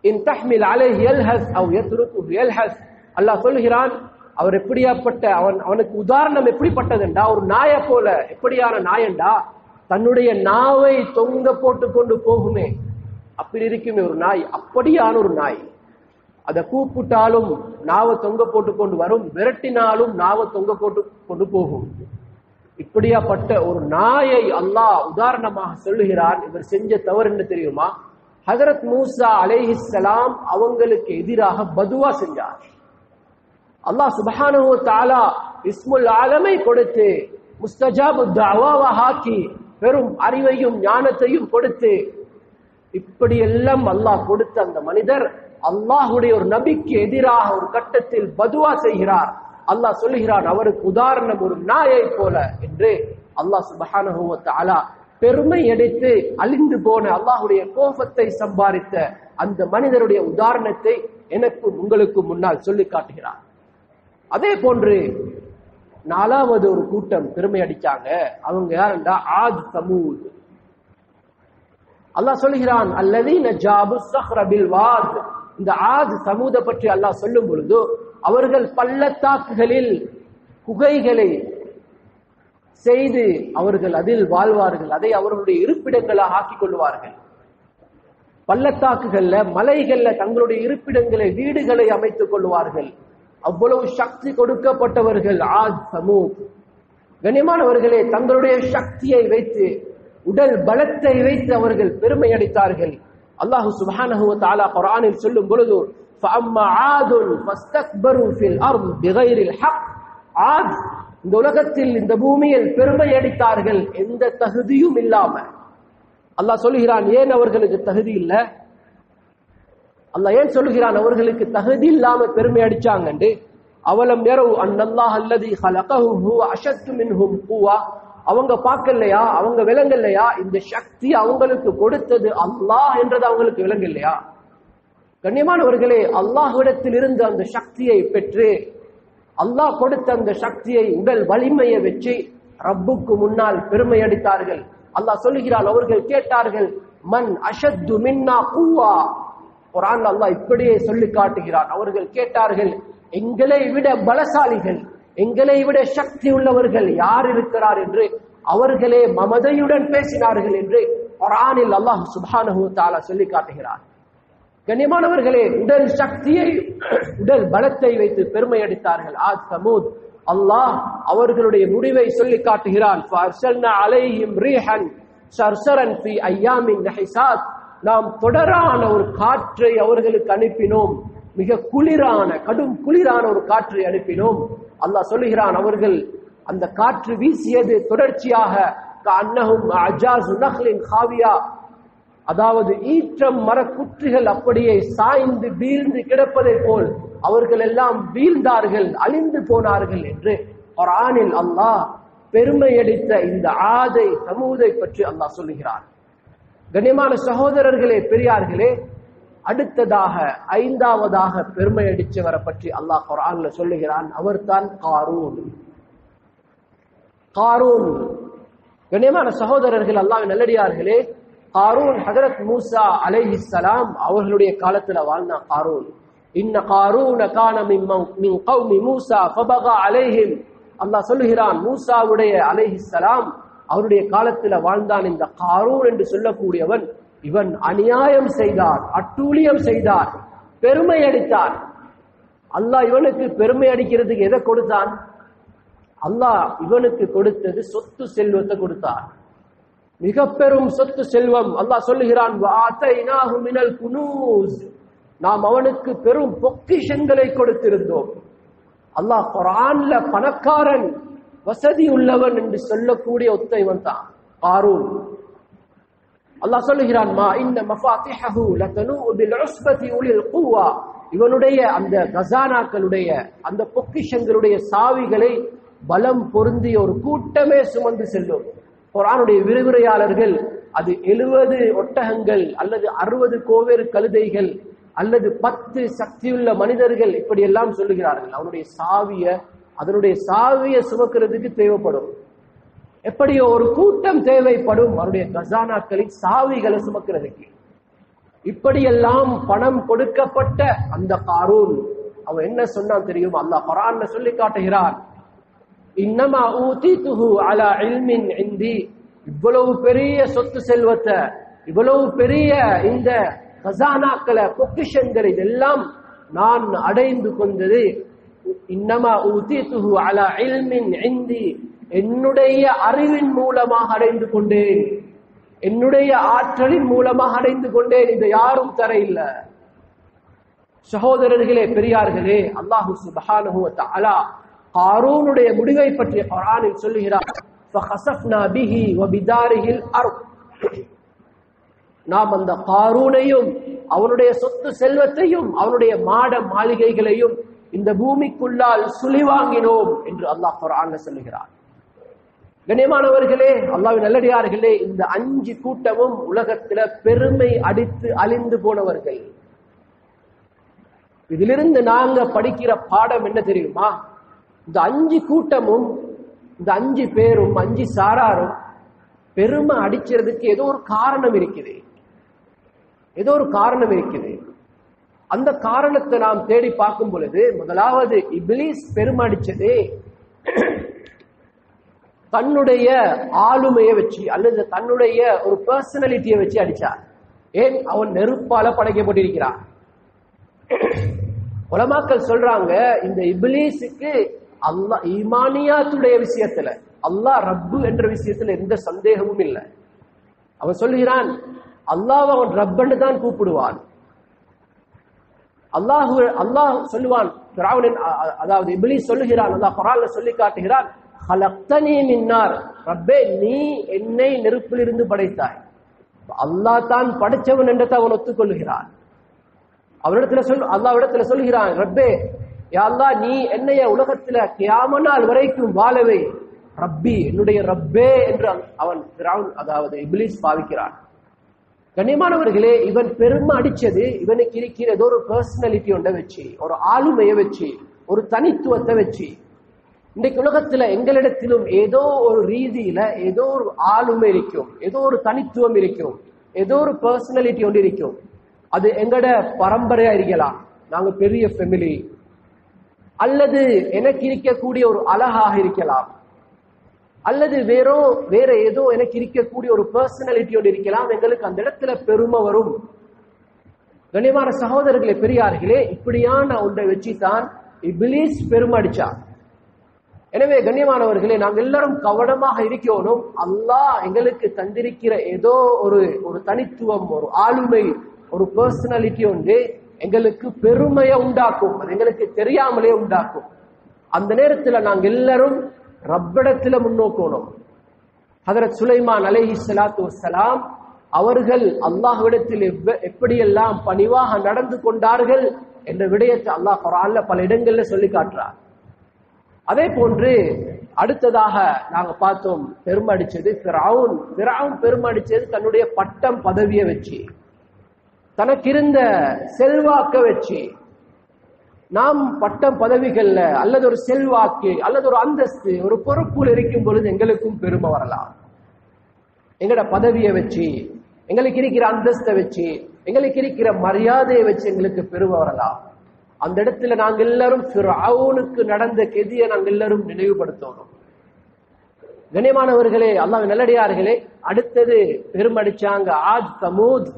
இன் தஹ்மில் அலைஹி யல்ஹஸ் அவ் யத்ருகுஹு யல்ஹஸ் அல்லாஹ் சொல்கிறான் அவர் எப்படியாப்பட்ட அவன் அவனுக்கு உதாரணம் எப்படிப்பட்டதுண்டா? ஒரு நாயை போல. எப்படியான நாயண்டா? தன்னுடைய நாவை தொங்க போட்டு கொண்டு போகுமே. அப்படி இருக்குமே ஒரு நாய். அப்படியான ஒரு நாய். அதை கூப்பிட்டாலும் நாவை தொங்க போட்டு கொண்டு வரும். விரட்டினாலும் நாவை தொங்க போட்டு கொண்டு போகும். இப்படியாப்பட்ட ஒரு நாயை அல்லாஹ் உதாரணமாக சொல்லுகிறான். இவர் செஞ்ச தவறு என்ன தெரியுமா? ஹசரத் மூசா அலேஹிஸ்லாம் அவங்களுக்கு எதிராக பதுவா செஞ்சார். அல்லாஹ் சுபஹானு தாலா இஸ்முல் ஆலமை கொடுத்து முஸ்தஜாபு தஅவாவா பெரும் அறிவையும் ஞானத்தையும் கொடுத்து இப்படி எல்லாம் அல்லாஹ் கொடுத்த அந்த மனிதர் அல்லாஹுடைய ஒரு நபிக்கு எதிராக ஒரு கட்டத்தில் பதுவா செய்கிறார். அல்லாஹ் சொல்லுகிறான் அவருக்கு உதாரணம் ஒரு நாயை போல என்று அல்லாஹ் சுபஹானஹு வ பெருமை எடுத்து அழிந்து போன அல்லாஹுடைய கோபத்தை சம்பாதித்த அந்த மனிதருடைய உதாரணத்தை எனக்கு உங்களுக்கு முன்னால் சொல்லி காட்டுகிறார். அதே போன்று நாலாவது ஒரு கூட்டம் பெருமை அடிச்சாங்க. அவங்க யாருண்டா? ஆஜ் சமூத். அல்லாஹ் சொல்லுகிறான் அல்லதீன ஜாபு சஹ்ரபில் வாத். இந்த ஆஜ் சமூத பற்றி அல்லாஹ் சொல்லும் பொழுது அவர்கள் பள்ளத்தாக்குகளில் குகைகளை செய்து அவர்கள் அதில் வாழ்வார்கள். அதை அவர்களுடைய இருப்பிடங்களாக ஆக்கிக் கொள்வார்கள். பள்ளத்தாக்குகள்ல மலைகள்ல தங்களுடைய இருப்பிடங்களை வீடுகளை அமைத்துக் கொள்வார்கள். அவ்வளவு சக்தி கொடுக்கப்பட்டவர்கள் ஆத் சமூ கனிமானவர்களே தங்களுடைய சக்தியை வைத்து உடல் பலத்தை வைத்து அவர்கள் பெருமை அடித்தார்கள் அல்லாஹு சுப்ஹானஹு தாலா குரானில் சொல்லும் பொழுது فَأَمَّا عَادٌ فَاسْتَكْبَرُوا فِي الْأَرْضِ بِغَيْرِ الْحَقِّ ஆத் இந்த உலகத்தில் இந்த பூமியில் பெருமை அடித்தார்கள் எந்த தகுதியும் இல்லாம அல்லாஹ் சொல்லுகிறான் ஏன் அவர்களுக்கு தகுதி இல்ல அல்லாஹ் ஏன் சொல்லுகிறான் அவர்களுக்கு தகுதி இல்லாம பெருமை அடிச்சாங்கண்டு அவலம் யரவு அன்னல்லாஹ் அல்லதி ஹலகஹு ஹுவ அஷத்து மின்ஹும் குவா அவங்க பார்க்கலையா அவங்க விளங்கலையா இந்த சக்தி அவங்களுக்கு கொடுத்தது அல்லாஹ் என்றது அவங்களுக்கு விளங்கலையா கண்ணியமானவர்களே அல்லாஹ்விடத்தில் இருந்து அந்த சக்தியை பெற்று அல்லாஹ் கொடுத்த அந்த சக்தியை உடல் வலிமையை வச்சு ரப்புக்கு முன்னால் பெருமை அடித்தார்கள். அல்லாஹ் சொல்லுகிறான் அவர்கள் கேட்டார்கள் மன் அஷத்து மின்னா கூவா குரான் அல்லாஹ் இப்படியே சொல்லி காட்டுகிறான். அவர்கள் கேட்டார்கள் எங்களை விட பலசாலிகள் எங்களை விட சக்தி உள்ளவர்கள் யார் இருக்கிறார்? என்று அவர்களே மமதையுடன் பேசினார்கள் என்று குரானில் அல்லாஹ் சுபானு தாலா சொல்லி காட்டுகிறார் கண்ணியமானவர்களே உடல் சக்தியை உடல் பலத்தை வைத்து பெருமை அடித்தார்கள். ஆ சமூத் அல்லாஹ் அவர்களுடைய முடிவை சொல்லி காட்டுகிறான். நாம் தொடரான ஒரு காற்றை அவர்களுக்கு அனுப்பினோம். மிக குளிரான கடும் குளிரான ஒரு காற்றை அனுப்பினோம். அல்லாஹ் சொல்லுகிறான் அவர்கள் அந்த காற்று வீசியது தொடர்ச்சியாக. அன்னஹும் அஜாஸ் நஹ்லின் ஹாவியா. அதாவது ஈற்றம் மரக்குற்றிகள் அப்படியே சாய்ந்து வீழ்ந்து கிடப்பதை போல் அவர்கள் எல்லாம் வீழ்ந்தார்கள் அழிந்து போனார்கள் என்று குர்ஆனில் அல்லாஹ் பெருமையடித்த இந்த ஆதை சமூதை பற்றி அல்லாஹ் சொல்லுகிறார். கண்ணியமான சகோதரர்களே பெரியார்களே அடுத்ததாக ஐந்தாவதாக பெருமை அடிச்சவரை பற்றி அல்லாஹ் குர்ஆன்ல சொல்லுகிறான். அவர்தான் காரூன். காரூன். கண்ணியமான சகோதரர்கள் அல்லாஹ் நல்லடியார்களே காரூன் ஹஜரத் மூசா அலைஹிஸ்ஸலாம் அவர்களுடைய காலத்துல வாழ்ந்த காரூன் இன்ன காரூன கான மின் கௌமி மூசா ஃபபகா அலைஹிம். அல்லாஹ் சொல்லுகிறான் மூசாவுடைய அலைஹிஸ்ஸலாம் அவருடைய காலத்துல வாழ்ந்தான் இந்த காரூன் என்று சொல்லக்கூடியவன் இவன் அநியாயம் செய்தார் அட்டூழியம் செய்தார் பெருமை அடித்தார். அல்லாஹ் இவனுக்கு பெருமை அடிக்கிறதுக்கு எதை கொடுத்தான்? அல்லாஹ் இவனுக்கு கொடுத்தது சொத்து செல்வத்தை கொடுத்தார். மிக பெரும் சொத்து செல்வம். அல்லாஹ் சொல்லுகிறான் குனூஸ்." நாம் அவனுக்கு பெரும் பொக்கிஷங்களை கொடுத்திருந்தோம். அல்லாஹ் குரான்ல பணக்காரன் வசதி உள்ளவன் என்று சொல்லக்கூடிய ஒத்தைவன் தான் காரூன் அல்லாஹ் சொல்லுகிறான் மா இந்த மஃபாத்திஹு லதனு பில் உஸ்பதி உலில் குவா. இவனுடைய அந்த கசானாக்களுடைய அந்த பொக்கிஷங்களுடைய சாவிகளை பலம் பொருந்திய ஒரு கூட்டமே சுமந்து செல்லும். குரானுடைய விரிவுரையாளர்கள் அது எழுபது ஒட்டகங்கள் அல்லது அறுபது கோவேறு கழுதைகள் அல்லது பத்து சக்தியுள்ள மனிதர்கள் இப்படி எல்லாம் சொல்லுகிறார்கள். அவனுடைய சாவிய அதனுடைய சாவிய சுமக்கிறதுக்கு தேவைப்படும். எப்படியோ ஒரு கூட்டம் தேவைப்படும் அவருடைய கசானாக்களின் சாவிகளை சுமக்கிறதுக்கு. இப்படியெல்லாம் பணம் கொடுக்கப்பட்ட அந்த காரூன் அவன் என்ன சொன்னான் தெரியும்? அல்லாஹ் குரான்ல சொல்லி காட்டுகிறான். இன்னமா துஹு அலா இல்மின் இந்தி. இவ்வளவு பெரிய சொத்து செல்வத்தை இவ்வளவு பெரிய இந்த கசானாக்களை பொக்கிஷன்கள் இதெல்லாம் நான் அடைந்து கொண்டது. இன்னமா துஹு அலா இல்மின் இந்தி. என்னுடைய அறிவின் மூலமாக அடைந்து கொண்டேன். என்னுடைய ஆற்றலின் மூலமாக அடைந்து கொண்டேன். இதை யாரும் தர இல்ல சகோதரர்களே பெரியார்களே அல்லாஹு சுபஹானஹு வ ஹாரூனுடைய முடிவை பற்றி குரானில் சொல்லுகிறார். நாம் அந்த காரூனையும் அவனுடைய சொத்து செல்வத்தையும் அவனுடைய மாட மாளிகைகளையும் இந்த பூமிக்குள்ளால் சுழிவாங்கினோம் என்று அல்லாஹ் குர்ஆன்ல சொல்லுகிறார் கண்ணியமானவர்களே அல்லாவின் நல்லடியார்களே இந்த அஞ்சு கூட்டமும் உலகத்துல பெருமை அடித்து அழிந்து போனவர்கள். இதிலிருந்து நாங்க படிக்கிற பாடம் என்ன தெரியுமா? இந்த அஞ்சு கூட்டமும் இந்த அஞ்சு பேரும் அஞ்சு சாராரும் பெருமை அடிக்கிறதுக்கு ஏதோ ஒரு காரணம் இருக்குது. ஏதோ ஒரு காரணம் இருக்குது. அந்த காரணத்தை நாம் தேடி பார்க்கும் பொழுது முதலாவது இபிலிஸ் பெருமை அடிச்சது. தன்னுடைய ஆளுமையை வச்சு அல்லது தன்னுடைய ஒரு பர்சனாலிட்டியை வச்சு அடிச்சார். ஏன்? அவன் நெருப்பால படைக்கப்பட்டிருக்கிறான். உலமாக்கள் சொல்றாங்க இந்த இபிலிஸுக்கு அல்லா ஈமானியாத்துடைய விஷயத்துல அல்லாஹ் ரப்பு என்ற விஷயத்துல எந்த சந்தேகமும் இல்லை. அவன் சொல்லுகிறான் அல்லாஹ் அவன் ரப்பன்னு தான் கூப்பிடுவான். அல்லாஹு அல்லாஹ் சொல்லுவான் ஃபிரௌனின் அதாவது இபிலி சொல்லுகிறான் அல்லாஹ் குர்ஆன்ல சொல்லி காட்டுகிறான் ஹலக்தனி மின்னார். ரப்பே நீ என்னை நெருப்பிலிருந்து படைத்தாய். அல்லாஹ் தான் படைச்சவன் என்றதை அவன் ஒத்துக்கொள்கிறான். அவரிடத்துல சொல் அல்லாவிடத்துல சொல்கிறான் ரப்பே யாழ்லா நீ என்னைய உலகத்துல கியாம நாள் வரைக்கும் வாழவே. ரப்பி என்னுடைய ரப்பே என்று அவன் ஃபிரௌன் அதாவது இபிலிஸ் பாவிக்கிறான். கண்ணியமானவர்களே இவன் பெருமை அடிச்சது இவனுக்கு இருக்கிற ஏதோ ஒரு பர்சனாலிட்டி ஒன்றை வச்சு ஒரு ஆளுமையை வச்சு ஒரு தனித்துவத்தை வச்சு. இன்றைக்கு உலகத்துல எங்களிடத்திலும் ஏதோ ஒரு ரீதியில ஏதோ ஒரு ஆளுமை இருக்கும் ஏதோ ஒரு தனித்துவம் இருக்கும் ஏதோ ஒரு பர்சனாலிட்டி ஒன்று இருக்கும். அது எங்கட பரம்பரையா இருக்கலாம். நாங்க பெரிய ஃபெமிலி அல்லது எனக்கு இருக்கக்கூடிய ஒரு அழகாக இருக்கலாம். அல்லது வேறோ வேற ஏதோ எனக்கு இருக்கக்கூடிய ஒரு பர்சனாலிட்டியோடு இருக்கலாம். எங்களுக்கு அந்த இடத்துல பெருமை வரும். கண்ணியமான சகோதரர்களே பெரியார்களே இப்படியான ஒன்றை வச்சுதான் இபிலிஸ் பெருமடிச்சார் எனவே கண்ணியமானவர்களே நாங்கள் எல்லாரும் கவனமாக இருக்கணும். அல்லாஹ் எங்களுக்கு தந்திருக்கிற ஏதோ ஒரு ஒரு தனித்துவம் ஒரு ஆளுமை ஒரு பர்சனாலிட்டி ஒன்று எங்களுக்கு பெருமையை உண்டாக்கும். அது எங்களுக்கு தெரியாமலே உண்டாக்கும். அந்த நேரத்துல நாங்க எல்லாரும் ரப்பிடத்துல முன்னோக்கணும். ஹதரத் சுலைமான் அலேஹி சலாத்து வஸ்ஸலாம் அவர்கள் அல்லாஹ்விடத்தில் எவ்வ- எப்படியெல்லாம் பணிவாக நடந்து கொண்டார்கள் என்ற விடயத்தை அல்லாஹ் குரான்ல பல இடங்கள்ல சொல்லி காட்டுறார் அதே போன்று அடுத்ததாக நாங்க பார்த்தோம் பெருமடிச்சது ஃபிரௌன் ஃபிரௌன் பெருமடிச்சது தன்னுடைய பட்டம் பதவியை வச்சு. தனக்கு இருந்த செல்வாக்க வச்சு நாம் பட்டம் பதவிகள்ல அல்லது ஒரு செல்வாக்கு அல்லது ஒரு அந்தஸ்து ஒரு பொறுப்புல இருக்கும் பொழுது எங்களுக்கும் பெருமை வரலாம். எங்கட பதவியை வச்சு எங்களுக்கு இருக்கிற அந்தஸ்தை வச்சு எங்களுக்கு இருக்கிற மரியாதையை வச்சு எங்களுக்கு பெருமை வரலாம். அந்த இடத்துல நாங்க எல்லாரும் அவனுக்கு நடந்த கெதியை நாங்க எல்லாரும் நினைவுபடுத்தணும். கண்ணியமானவர்களே அல்லாஹ் நல்லடியார்களே அடுத்தது பெருமடிச்சாங்க ஆஜ் தமூத்.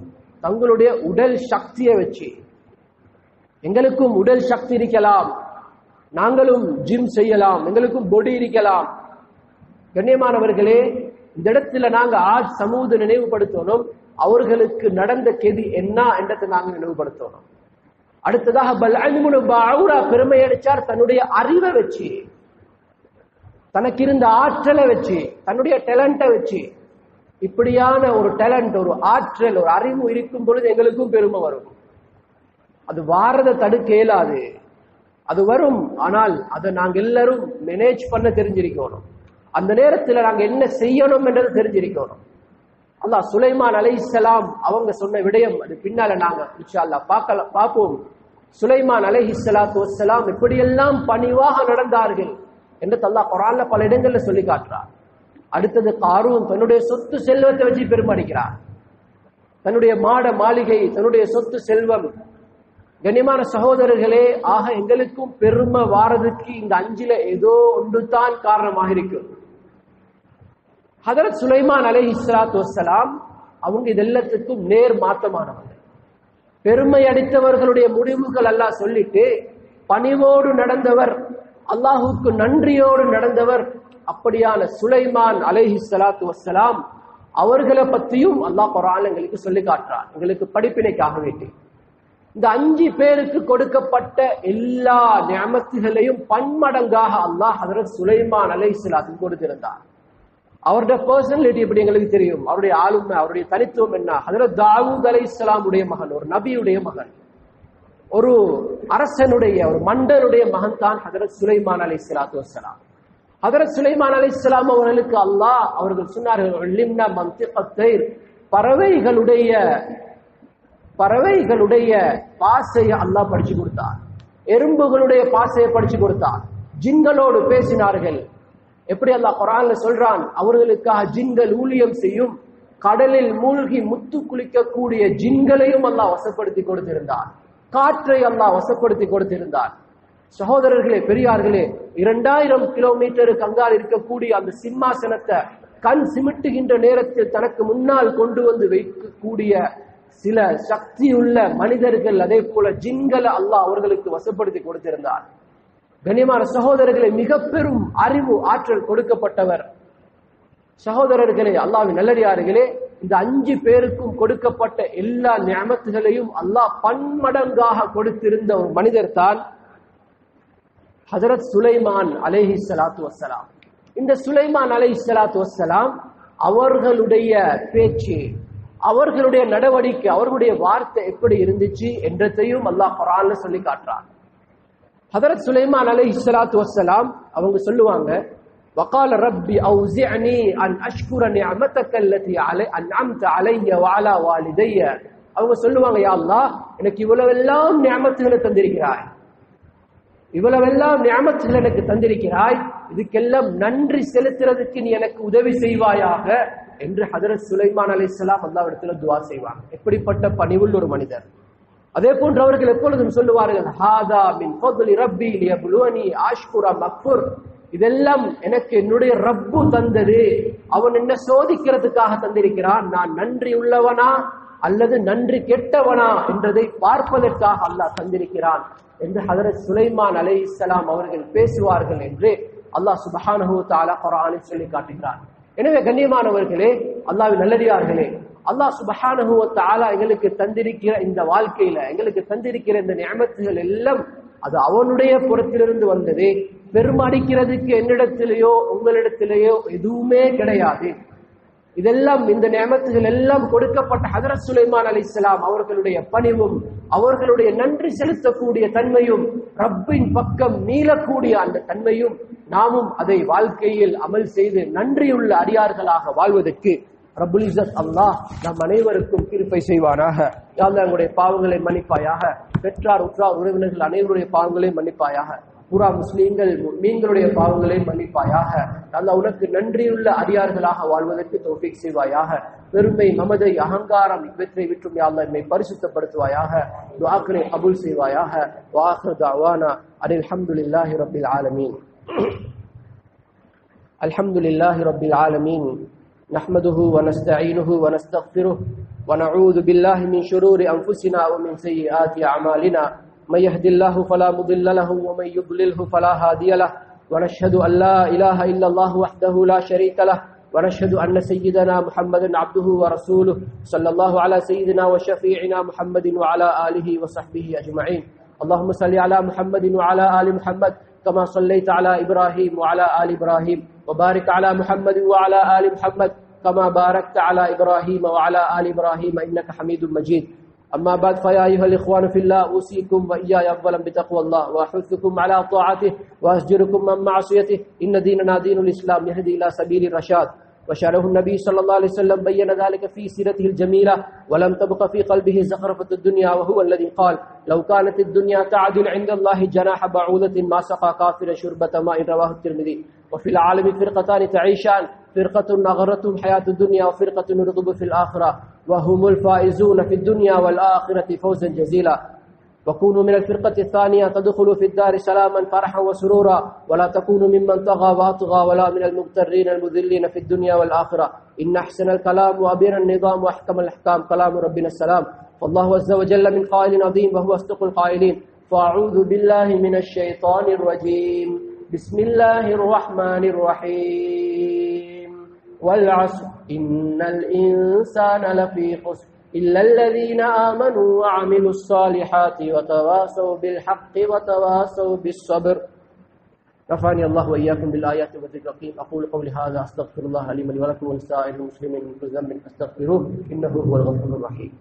தங்களுடைய உடல் சக்தியை வச்சு. எங்களுக்கும் உடல் சக்தி இருக்கலாம். நாங்களும் ஜிம் செய்யலாம். எங்களுக்கும் பொடி இருக்கலாம். கண்ணியமானவர்களே இந்த இடத்துல நாங்க ஆஜ் சமூக நினைவுபடுத்தணும். அவர்களுக்கு நடந்த கெதி என்ன என்றதை நாங்க நினைவுபடுத்தணும். அடுத்ததாக பல்அல்முனு பஅூரா பெருமை அடிச்சார் தன்னுடைய அறிவை வச்சு தனக்கு இருந்த ஆற்றலை வச்சு தன்னுடைய டேலண்ட்டை வச்சு இப்படியான ஒரு டேலண்ட் ஒரு ஆற்றல் ஒரு அறிவு இருக்கும் பொழுது எங்களுக்கும் பெருமை வரும். அது வாரத தடுக்க இயலாது. அது வரும். ஆனால் அதை நாங்க எல்லாரும் மேனேஜ் பண்ண தெரிஞ்சிருக்கணும். அந்த நேரத்துல நாங்க என்ன செய்யணும் என்றது தெரிஞ்சிருக்கணும். அல்லா சுலைமான் அலைஹிஸ்ஸலாம் அவங்க சொன்ன விடயம் அது பின்னால நாங்க இன்ஷா பார்க்கலாம் பார்ப்போம். சுலைமான் அலைஹிஸ்ஸலாத்து வசலாம் இப்படியெல்லாம் பணிவாக நடந்தார்கள். என்று தல்லா குரான்ல பல இடங்கள்ல சொல்லி காட்டுறார் அடுத்தது காரூன் தன்னுடைய சொத்து செல்வத்தை வச்சு பெருமடிக்கிறார். தன்னுடைய மாட மாளிகை தன்னுடைய சொத்து செல்வம். கண்ணியமான சகோதரர்களே ஆக எங்களுக்கும் பெருமை வாரதுக்கு இந்த அஞ்சில ஏதோ ஒன்று தான் காரணமாக இருக்கும் ஹதரத் சுலைமான் அலை இஸ்லாத்து வசலாம் அவங்க இதெல்லாத்துக்கும் நேர் மாற்றமானவங்க. பெருமை அடித்தவர்களுடைய முடிவுகள் எல்லாம் சொல்லிட்டு பணிவோடு நடந்தவர் அல்லாஹுக்கு நன்றியோடு நடந்தவர் அப்படியான சுலைமான் அலைஹி சலாத்து வசலாம் அவர்களை பத்தியும் அல்லாஹ் குரான் எங்களுக்கு சொல்லி காட்டுறார் எங்களுக்கு படிப்பினைக்காக வேண்டி. இந்த அஞ்சு பேருக்கு கொடுக்கப்பட்ட எல்லா ஞாபகத்துகளையும் பன்மடங்காக அல்லாஹ் ஹதரத் சுலைமான் அலைஹிஸ்ஸலாத்துக்கு கொடுத்திருந்தார். அவருடைய பர்சனாலிட்டி எப்படி எங்களுக்கு தெரியும்? அவருடைய ஆளுமை அவருடைய தனித்துவம் என்ன? ஹதரத் தாவூத் அலைஹிஸ்ஸலாமுடைய மகன் ஒரு நபியுடைய மகன். ஒரு அரசனுடைய ஒரு மண்டனுடைய மகன் தான் ஹதரத் சுலைமான் அலை சலாத்து வசலாம் அதர சுலைமான் அலி இஸ்லாம் அவர்களுக்கு அல்லாஹ் அவர்கள் சொன்னார்கள் பறவைகளுடைய பறவைகளுடைய பாசையை அல்லாஹ் படிச்சு கொடுத்தார். எறும்புகளுடைய பாசையை படிச்சு கொடுத்தார். ஜின்களோடு பேசினார்கள். எப்படி அல்லாஹ் குரான்ல சொல்றான்? அவர்களுக்காக ஜின்கள் ஊழியம் செய்யும் கடலில் மூழ்கி முத்து குளிக்கக்கூடிய ஜின்களையும் அல்லாஹ் வசப்படுத்தி கொடுத்திருந்தார். காற்றை அல்லாஹ் வசப்படுத்தி கொடுத்திருந்தார். சகோதரர்களே பெரியார்களே இரண்டாயிரம் கிலோமீட்டருக்கு அங்கால் இருக்கக்கூடிய அந்த சிம்மாசனத்தை கண் சிமிட்டுகின்ற நேரத்தில் தனக்கு முன்னால் கொண்டு வந்து வைக்கக்கூடிய சில சக்தியுள்ள மனிதர்கள் அதே போல ஜின்களை அல்லாஹ் அவர்களுக்கு வசப்படுத்தி கொடுத்திருந்தார். கண்ணியமான சகோதரர்களை மிக பெரும் அறிவு ஆற்றல் கொடுக்கப்பட்டவர். சகோதரர்களே அல்லாவின் நல்லடியார்களே இந்த அஞ்சு பேருக்கும் கொடுக்கப்பட்ட எல்லா ஞாபகங்களையும் அல்லாஹ் பன்மடங்காக கொடுத்திருந்த ஒரு மனிதர் தான் ஹஜரத் சுலைமான் அலைஹி ஸலாத்து வஸ்ஸலாம் இந்த சுலைமான் அலைஹி ஸலாத்து வஸ்ஸலாம் அவர்களுடைய பேச்சு அவர்களுடைய நடவடிக்கை அவர்களுடைய வார்த்தை எப்படி இருந்துச்சு என்றதையும் அல்லாஹ் குரான்ல சொல்லி காட்டுறான் ஹதரத் சுலைமான் அலை இஸ்லாத்து வசலாம் அவங்க சொல்லுவாங்க وقال ربي أوزعني أن أشكر نعمتك التي علي أنعمت علي وعلى والدي அவங்க சொல்லுவாங்க யா அல்லாஹ் எனக்கு இவ்வளவெல்லாம் நியமத்துகளை தந்திருக்கிறாய் இவ்வளவெல்லாம் ஞாபகத்தில் எனக்கு தந்திருக்கிறாய். இதுக்கெல்லாம் நன்றி செலுத்துறதுக்கு நீ எனக்கு உதவி செய்வாயாக என்று ஹதரத் சுலைமான் அலைஹிஸ்ஸலாம் அல்லாஹ்விடத்தில் துவா செய்வாங்க. எப்படிப்பட்ட பணிவுள்ள ஒரு மனிதர். அதே போன்று அவர்கள் எப்பொழுதும் சொல்லுவார்கள் ஹாதா மின் ஃபதுலி ரப்பி லியபுலுவனி ஆஷ்குரா மக்பூர் இதெல்லாம் எனக்கு என்னுடைய ரப்பு தந்தது. அவன் என்ன சோதிக்கிறதுக்காக தந்திருக்கிறான். நான் நன்றி உள்ளவனா? அல்லது நன்றி கெட்டவனா என்றதை பார்ப்பதற்காக அல்லாஹ் தந்திருக்கிறான் என்று ஹதரத் சுலைமான் அலை இஸ்லாம் அவர்கள் பேசுவார்கள் என்று அல்லாஹ் சுபஹானு தாலா குர்ஆனில் சொல்லி காட்டுகிறார். எனவே கண்ணியமானவர்களே அல்லாஹ்வின் நல்லடியார்களே அல்லாஹ் சுபஹானஹு தாலா எங்களுக்கு தந்திருக்கிற இந்த வாழ்க்கையில எங்களுக்கு தந்திருக்கிற இந்த நியமத்துகள் எல்லாம் அது அவனுடைய புறத்திலிருந்து வந்தது. பெருமடிக்கிறதுக்கு என்னிடத்திலேயோ உங்களிடத்திலேயோ எதுவுமே கிடையாது. இதெல்லாம் இந்த நேமத்துகள் எல்லாம் கொடுக்கப்பட்ட ஹதரத் சுலைமான் அலி இஸ்லாம் அவர்களுடைய பணிவும் அவர்களுடைய நன்றி செலுத்தக்கூடிய தன்மையும் ரப்பின் பக்கம் மீளக்கூடிய அந்த தன்மையும் நாமும் அதை வாழ்க்கையில் அமல் செய்து நன்றியுள்ள அடியார்களாக வாழ்வதற்கு ரபுல் இசத் அல்லாஹ் நம் அனைவருக்கும் கிருப்பை செய்வானாக. யாழ்லா பாவங்களை மன்னிப்பாயாக? பெற்றார் உற்றார் உறவினர்கள் அனைவருடைய பாவங்களையும் மன்னிப்பாயாக. பூரா முஸ்லீம்கள் மீன்களுடைய பாவங்களை மன்னிப்பாயாக அல்லா உனக்கு நன்றியுள்ள அடியார்களாக வாழ்வதற்கு தோஃபிக் செய்வாயாக பெருமை மமதை அகங்காரம் இவற்றை விற்றும் யாழ்லா என்னை பரிசுத்தப்படுத்துவாயாக துவாக்களை கபூல் செய்வாயாக வாஹர் தாவானா அனில் அல்ஹம்துலில்லாஹி ரப்பில் ஆலமீன் அல்ஹம்துலில்லாஹி ரப்பில் ஆலமீன் نحمده ونستعينه ونستغفره ونعوذ بالله من شرور أنفسنا ومن سيئات أعمالنا من يهد الله فلا مضل له ومن يضلله فلا هادي له ونشهد أن لا إله إلا الله وحده لا شريك له ونشهد أن سيدنا محمد عبده ورسوله صلى الله على سيدنا وشفيعنا محمد وعلى آله وصحبه أجمعين اللهم صل على محمد وعلى آل محمد كما صليت على إبراهيم وعلى آل إبراهيم وبارك على محمد وعلى آل محمد كما باركت على إبراهيم وعلى آل إبراهيم إنك حميد مجيد أما بعد فيا أيها الإخوان في الله أوصيكم وإياي أولا بتقوى الله وأحثكم على طاعته وأسجركم من معصيته. إن ديننا دين الإسلام يهدي إلى سبيل الرشاد. وشاره النبي صلى الله عليه وسلم بين ذلك في سيرته الجميلة ولم تبق في قلبه زخرفة الدنيا وهو الذي قال لو كانت الدنيا تعدل عند الله جناح بعوضة ما سقى كافر شربة ماء رواه الترمذي. وفي العالم فرقتان تعيشان. فرقة أغرتهم حياة الدنيا وفرقة رغبوا في الآخرة وهم الفائزون في الدنيا والآخرة فوزا جزيلا. وكونوا من الفرقة الثانية تدخلوا في الدار سلاما فرحا وسرورا ولا تكونوا ممن طغى وأطغى ولا من المغترين المذلين في الدنيا والآخرة. إن أحسن الكلام وأبين النظام وأحكم الأحكام كلام ربنا السلام. فالله عز وجل من قائل عظيم وهو أصدق القائلين. فأعوذ بالله من الشيطان الرجيم. بسم الله الرحمن الرحيم. والعصر. إن الإنسان لفي خسر. إلا الذين آمنوا وعملوا الصالحات وتواصوا بالحق وتواصوا بالصبر. رفعني الله وإياكم بالآيات والذكر الحكيم أقول قولي هذا أستغفر الله لي ولكم ولسائر المسلمين من كل ذنب فاستغفروه إنه هو الغفور الرحيم.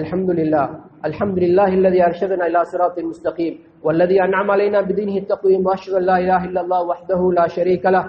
الحمد لله الحمد لله الذي أرشدنا إلى صراط مستقيم والذي أنعم علينا بدينه التقويم وأشهد أن لا إله إلا الله وحده لا شريك له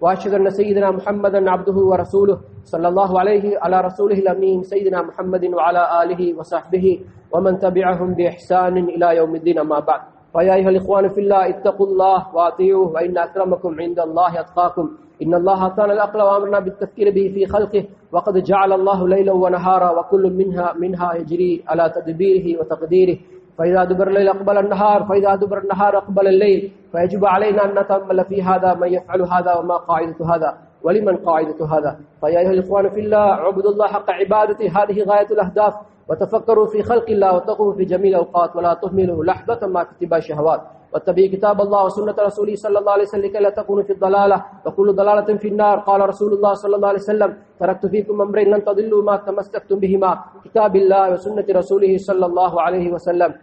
وأشهد أن سيدنا محمدا عبده ورسوله صلى الله عليه على رسوله الأمين سيدنا محمد وعلى آله وصحبه ومن تبعهم بإحسان إلى يوم الدين ما بعد فيا أيها الإخوان في الله اتقوا الله وأطيعوه وإن أكرمكم عند الله أتقاكم. إن الله أعطانا العقل وأمرنا بالتفكير به في خلقه وقد جعل الله ليلا ونهارا وكل منها منها يجري على تدبيره وتقديره. فإذا دبر الليل أقبل النهار فإذا دبر النهار أقبل الليل. فيجب علينا أن نتأمل في هذا من يفعل هذا وما قاعدة هذا. ولمن قاعدة هذا؟ فيا أيها الإخوان في الله اعبدوا الله حق عبادته. هذه غاية الأهداف. وتفكروا في خلق الله واتقوا في جميع الأوقات ولا تهملوا لحظة ما في اتباع الشهوات. واتبعوا كتاب الله وسنة رسوله صلى الله عليه وسلم لكي لا تكونوا في الضلالة. وكل ضلالة في النار. قال رسول الله صلى الله عليه وسلم تركت فيكم أمرين لن تضلوا ما تمسكتم بهما كتاب الله وسنة رسوله صلى الله عليه وسلم.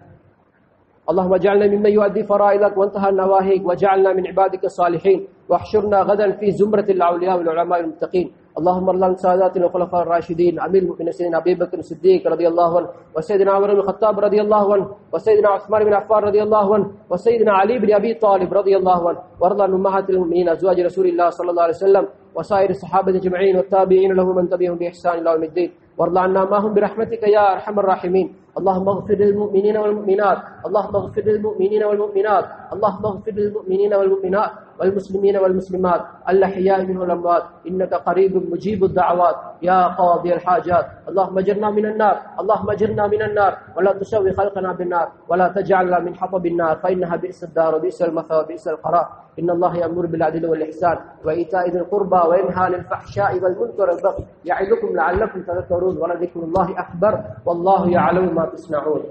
اللهم اجعلنا ممن يؤدي فرائضك وانتهى نواهيك واجعلنا من عبادك الصالحين واحشرنا غدا في زمرة الأولياء والعلماء المتقين. اللهم ارض عن ساداتنا الخلفاء الراشدين أمير المؤمنين سيدنا أبي بكر الصديق رضي الله عنه وسيدنا عمر بن الخطاب رضي الله عنه وسيدنا عثمان بن عفان رضي الله عنه وسيدنا علي بن أبي طالب رضي الله عنه. وارض عن أمهات المؤمنين أزواج رسول الله صلى الله عليه وسلم وسائر الصحابة أجمعين والتابعين لهم من تبعهم بإحسان إلى يوم الدين. وارض عنا معهم برحمتك يا أرحم الراحمين. اللهم اغفر للمؤمنين والمؤمنات. اللهم اغفر للمؤمنين والمؤمنات. اللهم اغفر للمؤمنين والمؤمنات والمسلمين والمسلمات. الأحياء منهم والأموات. إنك قريب مجيب الدعوات. يا قاضي الحاجات. اللهم اجرنا من النار. اللهم اجرنا من النار. ولا تسوي خلقنا بالنار. ولا تجعلنا من حطب النار. فإنها بئس الدار وبئس المثوى وبئس القرار. إن الله يأمر بالعدل والإحسان وإيتاء ذي القربى وينهى عن الفحشاء والمنكر والبغي يعظكم لعلكم تذكرون ولذكر الله أكبر والله يعلم ما تصنعون